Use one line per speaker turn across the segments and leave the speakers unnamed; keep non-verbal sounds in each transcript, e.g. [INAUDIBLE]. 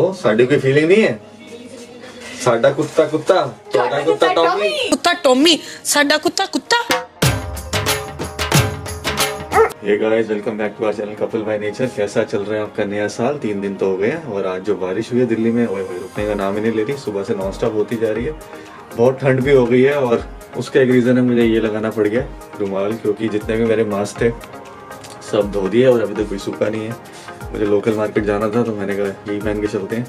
ਉਹ ਸਾਡੀ ਕੋਈ ਫੀਲਿੰਗ ਨਹੀਂ ਹੈ ਸਾਡਾ ਕੁੱਤਾ ਕੁੱਤਾ ਤੁਹਾਡਾ ਕੁੱਤਾ ਟੌਮੀ
ਕੁੱਤਾ ਟੋਮੀ ਸਾਡਾ ਕੁੱਤਾ ਕੁੱਤਾ
ये guys welcome back to our channel Kapil भाई नेचर कैसा चल रहा है आपका नया साल तीन दिन तो हो गए हैं और आज जो बारिश हुई है दिल्ली में ओए ओए रुकने का नाम ही नहीं ले रही सुबह से नॉन स्टॉप होती जा रही है बहुत ठंड भी हो गई है और उसका एक रीज़न है मुझे ये लगाना पड़ गया रुमाल क्योंकि जितने भी मेरे मास्क थे सब धो दिए और अभी तक कोई सूखा नहीं है मुझे लोकल मार्केट जाना था तो मैंने कहा, यही पहन के चलते हैं.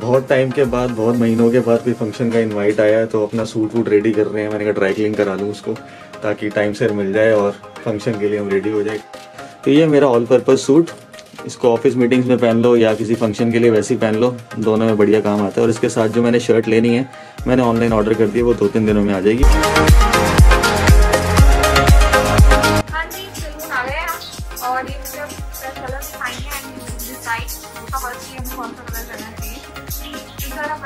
बहुत टाइम के बाद, बहुत महीनों के बाद कोई फ़ंक्शन का इनवाइट आया है तो अपना सूट वूट रेडी कर रहे हैं। मैंने कहा ड्राई क्लीन करा लूँ उसको, ताकि टाइम से मिल जाए और फ़ंक्शन के लिए हम रेडी हो जाए. तो ये मेरा ऑल पर्पज सूट इसको ऑफ़िस मीटिंग्स में पहन लो या किसी फ़ंक्शन के लिए वैसे ही पहन लो। दोनों में बढ़िया काम आता है। और इसके साथ जो मैंने शर्ट लेनी है, मैंने ऑनलाइन ऑर्डर कर दी है वो दो तीन दिनों में आ जाएगी।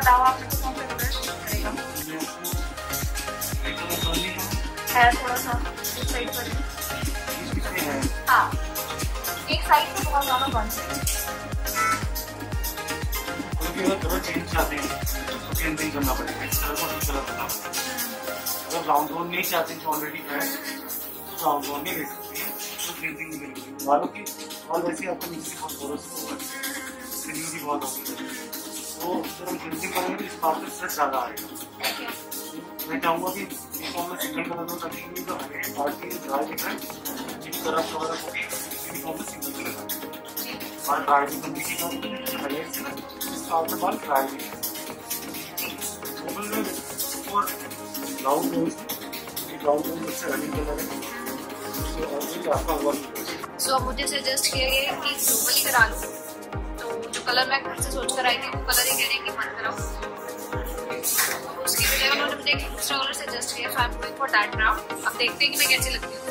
बताओ आप मुझे कौन सा कलर करेगा है थोड़ा सा इस साइड पर हाँ एक साइड से बहुत ज़्यादा
चाहते हैं करना पड़ेगा अगर ब्राउन टोन नहीं चाहते हैं ऑलरेडी है तो ब्राउन टोन नहीं ले सकते हैं तो क्लिनजिंग नहीं मिलेगी मानो कि और वैसे आपका नीचे बहुत थोड़ा सा होगा बहुत होगी जब हम क्लिनजिंग तो इस बात पे स्ट्रेस ज़्यादा आएगा मैं चाहूँगा कि इसको मैं सिंगल कलर में करेंगे तो हमें पार्ट ड्राई दिख रहा तरह कवर अप होगी यूनिफॉर्म में सिंगल कलर का ड्राई भी करने की बात पहले इस साल में बाल ड्राई भी गूगल और ब्राउन रोज ये ब्राउन से रनिंग कलर है तो और आपका वर्क
सो मुझे सजेस्ट किया गया कि ग्लोबल ही करा लूँ। कलर मैं घर से सोच कर आई थी वो कलर ही कह रहे हैं कि मत कराओ। तो उसकी बजाय उन्होंने मुझे एक दूसरा कलर सजेस्ट किया so I am going for that now अब देखते हैं कि मैं कैसी लगती हूँ।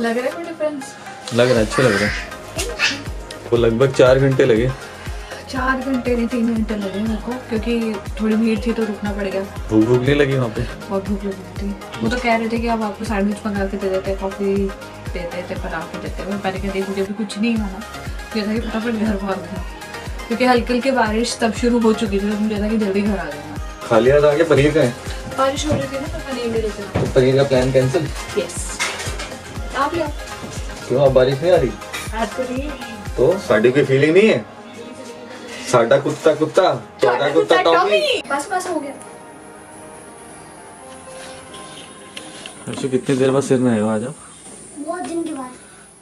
लग रहा है कोई डिफरेंस
लग रहा है अच्छे लग रहे हैं। वो लगभग चार घंटे लगे।
चार घंटे नहीं तीन घंटे लगे मेरे को क्योंकि थोड़ी भीड़ थी तो रुकना पड़ गया।
भूख भूख नहीं लगी वहाँ पे?
बहुत भूख लगी थी। वो तो कह रहे थे कि आप आपको सैंडविच मंगा के दे देते कॉफ़ी देते थे के देते मैं पहले कहती मुझे भी कुछ नहीं खाना ये था कि फटाफट घर भाग गया क्योंकि हल्की हल्की बारिश तब शुरू हो चुकी थी तो मुझे था कि जल्दी घर आ जाना
खा लिया था आगे पनीर का है
बारिश हो रही थी ना तो पनीर ले लेते
तो पनीर का प्लान कैंसिल
यस आप ले
क्यों अब बारिश नहीं आ रही?
आज तो नहीं।
तो साड़ी कोई फीलिंग नहीं है? साडा कुत्ता कुत्ता ਤੁਹਾਡਾ ਕੁੱਤਾ ਟੌਮੀ
बस बस हो गया
अच्छा कितनी देर बाद सिर में आए हो आज आप
बहुत दिन के बाद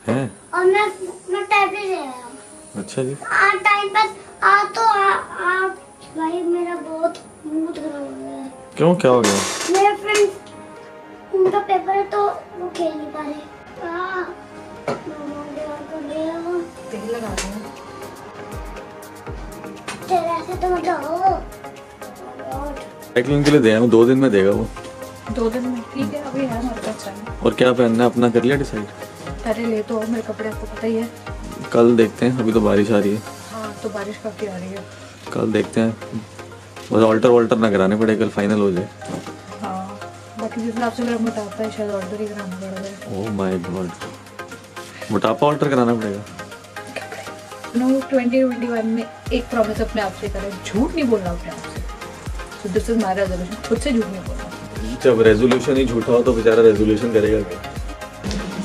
हैं
और मैं मैं टैबलेट ले रहा हूँ
अच्छा जी
आ टाइम पर आ तो आ, आ भाई मेरा बहुत मूड खराब हो गया है
क्यों क्या हो गया
मेरे फ्रेंड्स उनका पेपर है तो वो खेल नहीं पा रहे आ, मामा देवर को ले आओ।
तेल लगा रहे हैं
तेरे ऐसे तो मत हो गॉड
साइकिलिंग के लिए दे दो दिन में देगा वो।
दो दिन में ठीक है अभी है हमारे पास टाइम
और क्या पहनना है अपना कर लिया डिसाइड
पहले ले तो मेरे कपड़े आपको पता ही है।
कल देखते हैं अभी तो बारिश आ रही है।
हाँ तो बारिश काफ़ी आ रही है।
कल देखते हैं। बस ऑल्टर वॉल्टर ना कराने पड़े कल फाइनल हो जाए।
हाँ बाकी जिस हिसाब से मेरा मोटापा है शायद ऑर्डर ही कराना पड़ेगा।
ओह माय गॉड मोटापा ऑल्टर कराना पड़ेगा।
नो ट्वेंटी ट्वेंटी वन में एक प्रॉमिस अपने आप से करें। झूठ नहीं बोलना अपने आप से। So this is my resolution खुद से झूठ नहीं बोलना।
जब रेजोल्यूशन ही झूठा हो तो बेचारा रेजोल्यूशन करेगा क्या?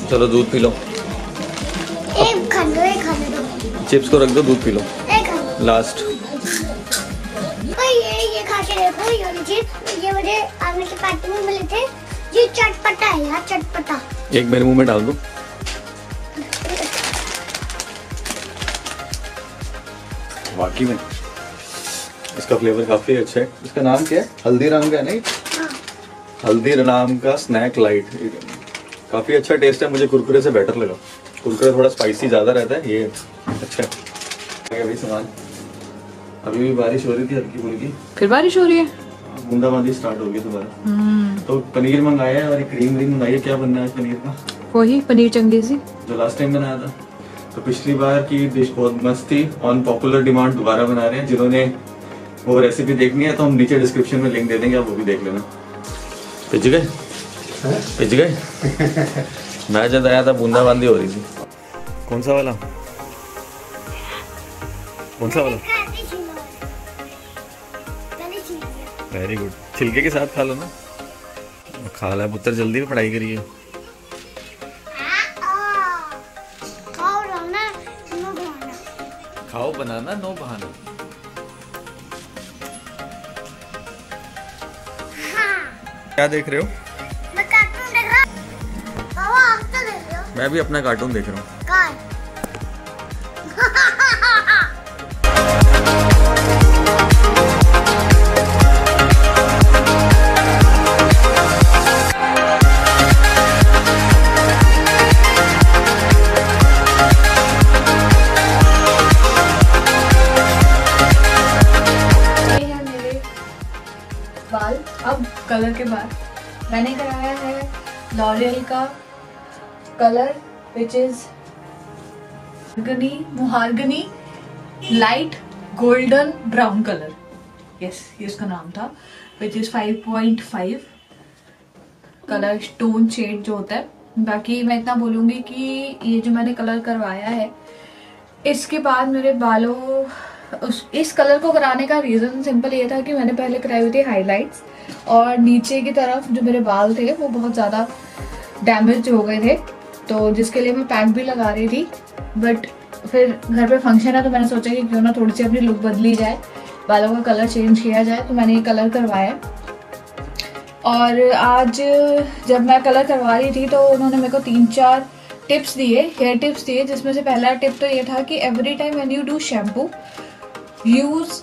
चलो दूध पी लो।
एक खा लो एक खाने दो।
चिप्स को रख दो दूध पी लो।
एक
लास्ट
ये ये खा के देखो ये वाली चीज़ ये मुझे आने के पार्टी में मिले थे। ये चटपटा है यार चटपटा।
एक मेरे मुँह में डाल दो। वाकई में। इसका फ्लेवर काफ़ी अच्छा है। इसका नाम क्या है? हल्दीराम का है नहीं हल्दीराम का स्नैक लाइट काफ़ी अच्छा टेस्ट है। मुझे कुरकुरे से बेटर लगा। कुरकुरे थोड़ा स्पाइसी ज़्यादा रहता है। ये अच्छा है। भाई सामान। अभी भी बारिश हो रही थी हल्की फुल्की।
फिर बारिश हो रही है?
बूंदाबांदी स्टार्ट हो गई दोबारा। तो पनीर मंगाया है और क्रीम व्रीम मंगाई है। क्या बनना है पनीर का?
वही पनीर चंगी सी।
जो लास्ट टाइम बनाया था। तो पिछली बार की डिश बहुत मस्त थी ऑन पॉपुलर डिमांड दोबारा बना रहे हैं। जिन्होंने वो रेसिपी देखनी है तो हम नीचे डिस्क्रिप्शन में लिंक दे देंगे आप वो भी देख लेना। पिच गए? पिच गए? [LAUGHS] मैं जब आया था बूंदाबांदी हो रही थी। कौन सा वाला? कौन सा वाला? वेरी गुड छिलके के साथ खा लो ना। खा ला पुत्र जल्दी में पढ़ाई करिए।
खाओ
बनाना नो बहाना।
हाँ।
क्या देख रहे हो?
मैं कार्टून देख रहा हूँ। तो देख रहे हो।
मैं भी अपना कार्टून देख रहा हूँ।
अब कलर के बाद मैंने कराया है लॉरियल का colour which is Ghani mahogany light golden brown colour yes ये उसका नाम था which is 5.5 colour stone shade जो होता है। बाकी मैं इतना बोलूँगी कि ये जो मैंने कलर करवाया है, इसके बाद मेरे बालों, उस, इस कलर को कराने का रीज़न सिंपल ये था कि मैंने पहले कराई हुई थी हाइलाइट्स और नीचे की तरफ़ जो मेरे बाल थे, वो बहुत ज़्यादा डैमेज हो गए थे। तो जिसके लिए मैं पैक भी लगा रही थी बट फिर घर पे फ़ंक्शन है तो मैंने सोचा कि क्यों ना थोड़ी सी अपनी लुक बदली जाए, बालों का कलर चेंज किया जाए तो मैंने ये कलर करवाया। और आज जब मैं कलर करवा रही थी तो उन्होंने मेरे को तीन चार टिप्स दिए हेयर टिप्स दिए, जिसमें से पहला टिप तो ये था कि every time when you do shampoo use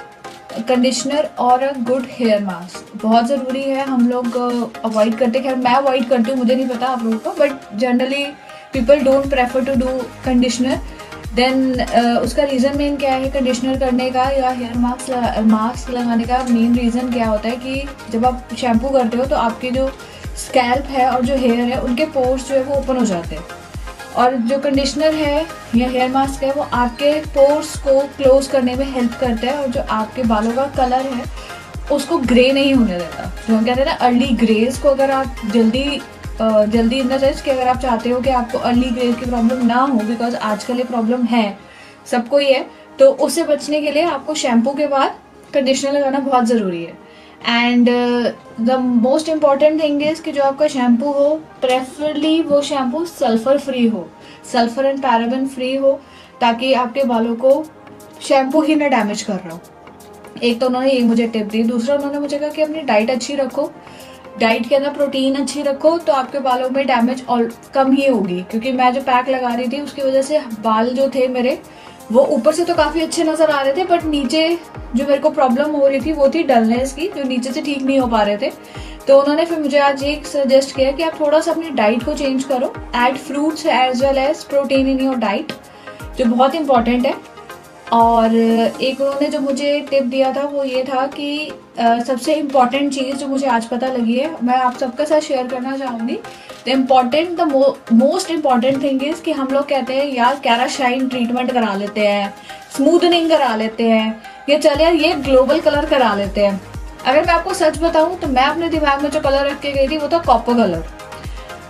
conditioner और अ गुड हेयर मास्क बहुत ज़रूरी है हम लोग अवॉइड करते खैर, मैं अवॉइड करती हूँ, मुझे नहीं पता आप लोगों को but generally people don't prefer to do conditioner then उसका रीज़न मेन क्या है कंडीशनर करने का या हेयर मास्क मास्क लगाने का मेन रीज़न क्या होता है कि जब आप शैम्पू करते हो तो आपके जो स्कैल्प है और जो हेयर है, उनके पोर्स जो है वो ओपन हो जाते हैं। और जो कंडीशनर है, या हेयर मास्क है, वो आपके पोर्स को क्लोज करने में हेल्प करता है और जो आपके बालों का कलर है, उसको ग्रे नहीं होने देता। जो हम कहते हैं ना अर्ली ग्रेज को अगर आप जल्दी जल्दी इन द कि अगर आप चाहते हो कि आपको अर्ली ग्रेज की प्रॉब्लम ना हो बिकॉज़ आजकल ये प्रॉब्लम है, सबको ही है तो उससे बचने के लिए आपको शैम्पू के बाद कंडीशनर लगाना बहुत ज़रूरी है। And the most important thing is कि जो आपका शैम्पू हो प्रेफरली वो शैम्पू सल्फ़र फ्री हो। सल्फ़र एंड पैराबन फ्री हो, ताकि आपके बालों को शैम्पू ही ना डैमेज कर रहा हो। एक तो उन्होंने ये मुझे टिप दी, दूसरा उन्होंने मुझे कहा कि अपनी डाइट अच्छी रखो। डाइट के अंदर प्रोटीन अच्छी रखो तो आपके बालों में डैमेज और कम ही होगी। क्योंकि मैं जो पैक लगा रही थी, उसकी वजह से बाल जो थे मेरे वो ऊपर से तो काफ़ी अच्छे नज़र आ रहे थे बट नीचे जो मेरे को प्रॉब्लम हो रही थी, वो थी डलनेस की, जो नीचे से ठीक नहीं हो पा रहे थे। तो उन्होंने फिर मुझे आज ये सजेस्ट किया कि आप थोड़ा सा अपनी डाइट को चेंज करो। Add fruits as well as protein in your diet जो बहुत इंपॉर्टेंट है। और एक उन्होंने जो मुझे टिप दिया था, वो ये था कि सबसे इंपॉर्टेंट चीज़ जो मुझे आज पता लगी है, मैं आप सबके साथ शेयर करना चाहूँगी। The important the most important thing is कि हम लोग कहते हैं, यार कैरा शाइन ट्रीटमेंट करा लेते हैं स्मूथनिंग करा लेते हैं, ये चल, ये ग्लोबल कलर करा लेते हैं। अगर मैं आपको सच बताऊँ तो मैं अपने दिमाग में जो कलर रख के गई थी, वो था कॉपर कलर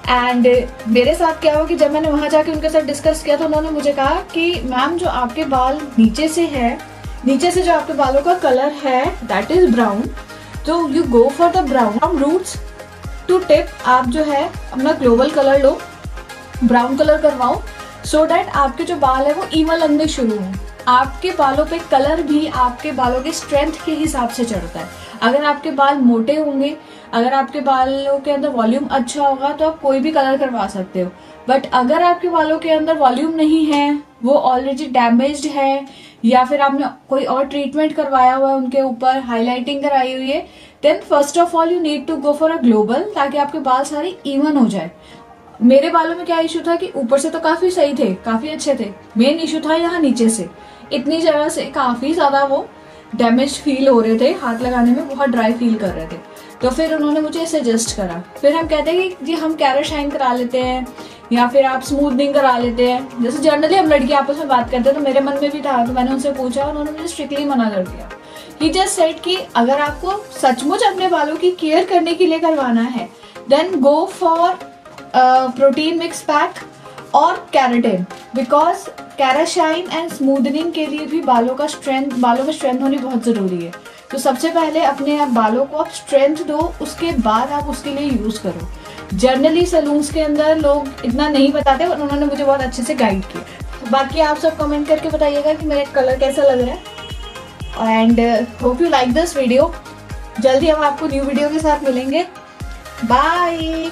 एंड मेरे साथ क्या हुआ कि जब मैंने वहाँ जाके उनके साथ डिस्कस किया तो उन्होंने मुझे कहा कि मैम जो आपके बाल नीचे से है, नीचे से जो आपके बालों का कलर है दैट इज़ ब्राउन तो you go for the brown from roots to tip आप जो है, अपना ग्लोबल कलर लो ब्राउन कलर करवाओ सो so डैट आपके जो बाल है वो इवन लगने शुरू हों. आपके बालों पे कलर भी आपके बालों के स्ट्रेंथ के हिसाब से चढ़ता है। अगर आपके बाल मोटे होंगे, अगर आपके बालों के अंदर वॉल्यूम अच्छा होगा तो आप कोई भी कलर करवा सकते हो। बट अगर आपके बालों के अंदर वॉल्यूम नहीं है, वो ऑलरेडी डैमेज है, या फिर आपने कोई और ट्रीटमेंट करवाया हुआ है उनके ऊपर हाईलाइटिंग कराई हुई है then first of all you need to go for a global ताकि आपके बाल सारे इवन हो जाए। मेरे बालों में क्या इशू था कि ऊपर से तो काफ़ी सही थे, काफ़ी अच्छे थे। मेन इशू था यहाँ नीचे से। इतनी जगह से काफ़ी ज़्यादा वो डैमेज फील हो रहे थे, हाथ लगाने में बहुत ड्राई फील कर रहे थे। तो फिर उन्होंने मुझे सजेस्ट करा। फिर हम कहते हैं कि जी, हम कैरा शाइन करा लेते हैं, या फिर आप स्मूथनिंग करा लेते हैं। जैसे जनरली हम लड़की आपस में बात करते हैं तो मेरे मन में भी था तो मैंने उनसे पूछा, उन्होंने मुझे स्ट्रिक्टली मना कर दिया। ही जस्ट सेट कि अगर आपको सचमुच अपने बालों की केयर करने के लिए करवाना है then go for protein mix pack और keratin because Kerashine and smoothening के लिए भी बालों का स्ट्रेंथ बालों में स्ट्रेंथ होनी बहुत ज़रूरी है। तो सबसे पहले अपने आप बालों को आप स्ट्रेंथ दो, उसके बाद आप उसके लिए यूज़ करो। जर्नली सलून्स के अंदर लोग इतना नहीं बताते और उन्होंने मुझे बहुत अच्छे से गाइड किया। बाकी आप सब कमेंट करके बताइएगा कि मेरा कलर कैसा लग रहा है। And hope you like this video जल्दी हम आपको न्यू वीडियो के साथ मिलेंगे। बाय